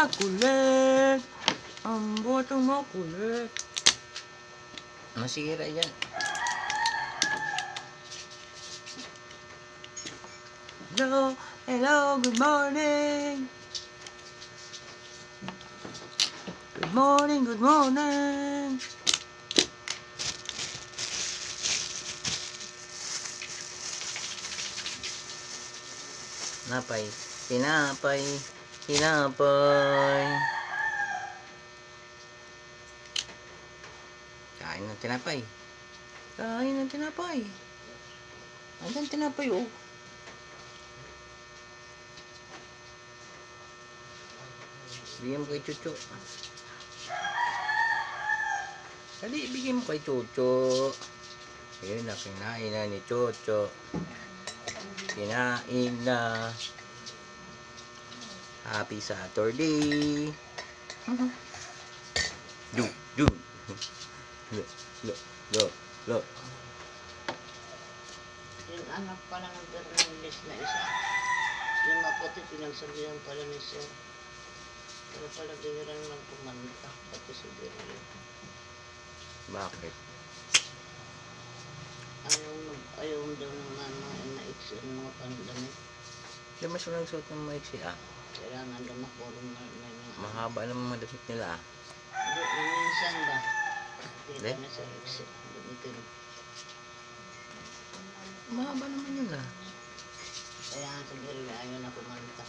makulit. Ang botong makulit. Masira yan. Hello, hello, good morning. Good morning, good morning. Tinapay, tinapay, tinapay. Kain ng tinapay. Kain ng tinapay. Andan tinapay oh. Bigyan mo kay Chucho. Dali, bigyan mo kay Chucho. Ayun na, kinain na ni Chucho. Kinain na. Happy Saturday. Do, do. Lo, lo, lo, lo. Yung anak pala ng Fernandez na isa. Yung maputi, pinagsabihan pala ni Sir. Pero pala bihira naman kumanta. Pati si Biro. Bakit? Ayaw, ayaw daw ng yung naiksi ng mga pandamit. Hindi mas nagsuot ng maiksi ah. Kailangan daw makulong na mga... Mahaba naman mga damit nila ah. Hindi, yung minsan ba? Hindi? na sa iksi. Dumitin. Mahaba naman yun ah. Kaya nga si Biro ayaw na kumanta.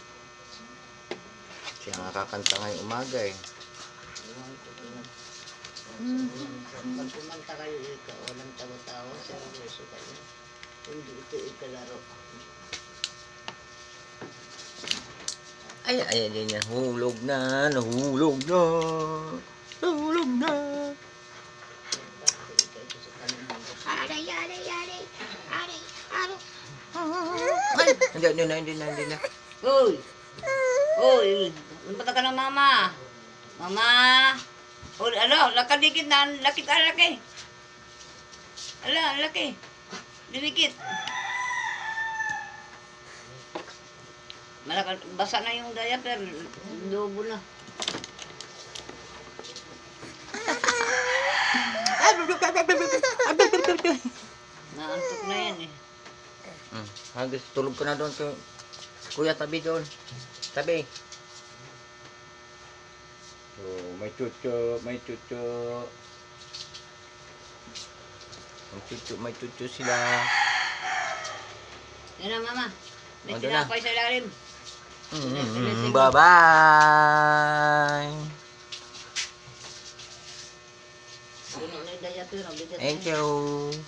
Siya nga kakanta ngayong umaga eh. Iwan ko pinag... Pag kumanta kayo, ikaw, walang Ay, ay, ay, ay, nahulog na, nahulog na, nahulog na. Aray, aray, aray, aray, aray. Ay, hindi, hindi na, hindi na, hindi na. Uy! Uy! Punta ka ng mama! Mama! Uy, ano? Lakadikit na. Laki ka, laki. Ala, laki. Dimikit. Malaka, basa na yung diaper. Lobo na. Naantok na yan eh. Hmm, hanggang tulog ko na doon to. Kuya, tabi doon. Tabi. So, may chucho, may chucho. May chucho, may chucho sila. Yan na, mama. May Ando na. tinapay sa ilalim. Mm, bye-bye. Thank you.